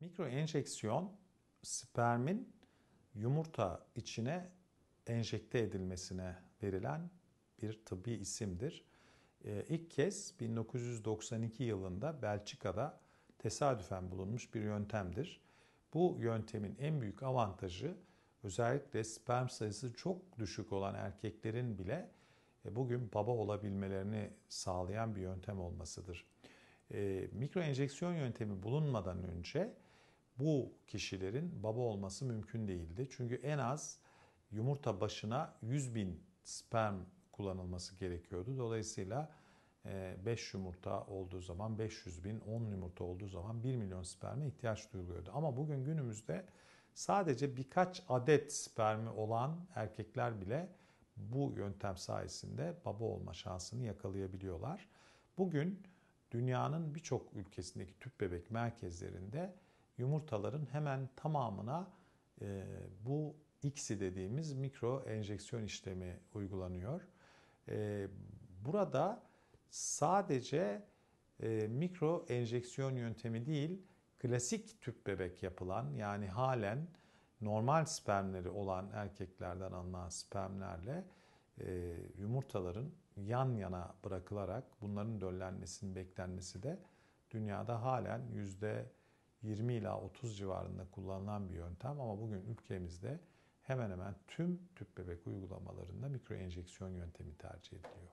Mikro enjeksiyon spermin yumurta içine enjekte edilmesine verilen bir tıbbi isimdir. Ee, ilk kez 1992 yılında Belçika'da tesadüfen bulunmuş bir yöntemdir. Bu yöntemin en büyük avantajı özellikle sperm sayısı çok düşük olan erkeklerin bile e, bugün baba olabilmelerini sağlayan bir yöntem olmasıdır. E, mikro enjeksiyon yöntemi bulunmadan önce bu kişilerin baba olması mümkün değildi. Çünkü en az yumurta başına 100 bin sperm kullanılması gerekiyordu. Dolayısıyla 5 e, yumurta olduğu zaman 500 bin, 10 yumurta olduğu zaman 1 milyon sperme ihtiyaç duyuluyordu. Ama bugün günümüzde sadece birkaç adet spermi olan erkekler bile bu yöntem sayesinde baba olma şansını yakalayabiliyorlar. Bugün dünyanın birçok ülkesindeki tüp bebek merkezlerinde yumurtaların hemen tamamına e, bu ICSI dediğimiz mikro enjeksiyon işlemi uygulanıyor. E, burada sadece e, mikro enjeksiyon yöntemi değil, klasik tüp bebek yapılan yani halen normal spermleri olan erkeklerden alınan spermlerle e, yumurtaların yan yana bırakılarak bunların döllenmesinin beklenmesi de dünyada halen yüzde 20 ila 30 civarında kullanılan bir yöntem ama bugün ülkemizde hemen hemen tüm tüp bebek uygulamalarında mikro enjeksiyon yöntemi tercih ediliyor.